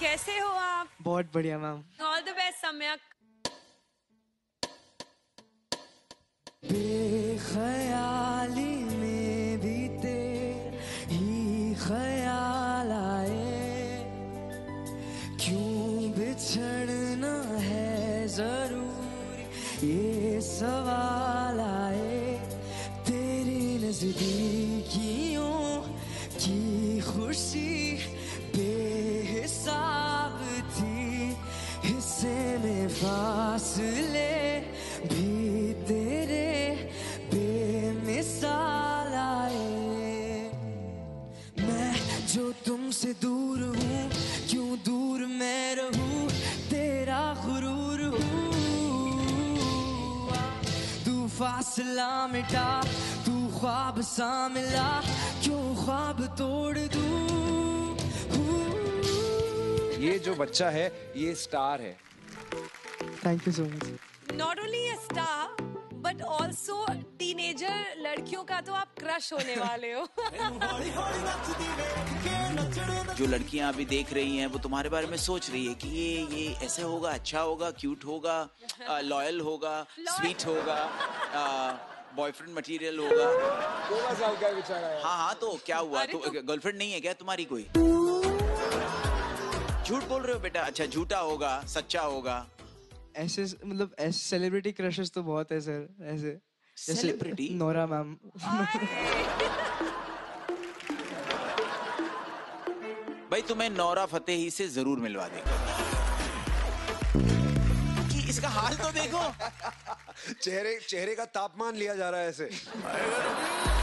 कैसे हो आप? बहुत बढ़िया मैम। ऑल द बेस्ट सम्यक। बेख्याली में बीते ही ख्याल आए। क्यों बिछड़ना है ज़रूर? ये सवाल आए नजदीकियों की खुशी बेहिसाब थी हिस्से में फासले भी तेरे बेमिसाल आए मैं जो तुमसे दूर हूँ क्यों दूर मैं रहूँ तेरा गुरूर हूँ तू फासला मिटा, तू ख्वाब सा मिला क्यों ख्वाब तोड़ दूँ? ये जो बच्चा है ये स्टार है। Thank you so much not only a star but also teenager लड़कियों का तो आप क्रश होने वाले हो। जो लड़कियाँ अभी देख रही हैं वो तुम्हारे बारे में सोच रही है कि ये ये ऐसे होगा अच्छा होगा क्यूट होगा लॉयल होगा स्वीट होगा बॉयफ्रेंड मटेरियल होगा। का बेचारा हाँ हाँ तो क्या हुआ? तो तो- गर्लफ्रेंड नहीं है क्या तुम्हारी कोई? झूठ बोल रहे हो बेटा? अच्छा झूठा होगा सच्चा होगा। ऐसे मतलब ऐसे सेलिब्रिटी क्रशेस तो बहुत है सर ऐसे। Celebrity? Nora ma'am. भाई तुम्हें नौरा फतेही से ज़रूर मिलवा देंगे। कि हाल तो देखो। चेहरे चेहरे का तापमान लिया जा रहा है ऐसे।